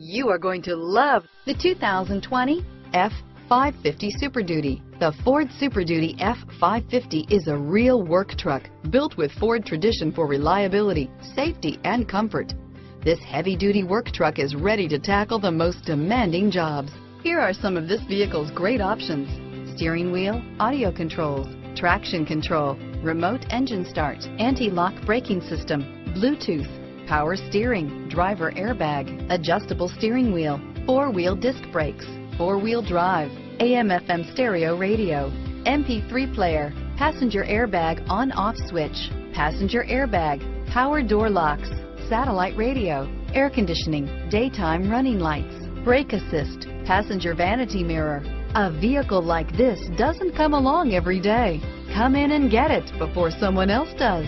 You are going to love the 2020 F550 Super Duty. The Ford Super Duty F550 is a real work truck built with Ford tradition for reliability, safety, and comfort. This heavy-duty work truck is ready to tackle the most demanding jobs. Here are some of this vehicle's great options. Steering wheel, audio controls, traction control, remote engine start, anti-lock braking system, Bluetooth, power steering, driver airbag, adjustable steering wheel, four-wheel disc brakes, four-wheel drive, AM-FM stereo radio, MP3 player, passenger airbag on-off switch, passenger airbag, power door locks, satellite radio, air conditioning, daytime running lights, brake assist, passenger vanity mirror. A vehicle like this doesn't come along every day. Come in and get it before someone else does.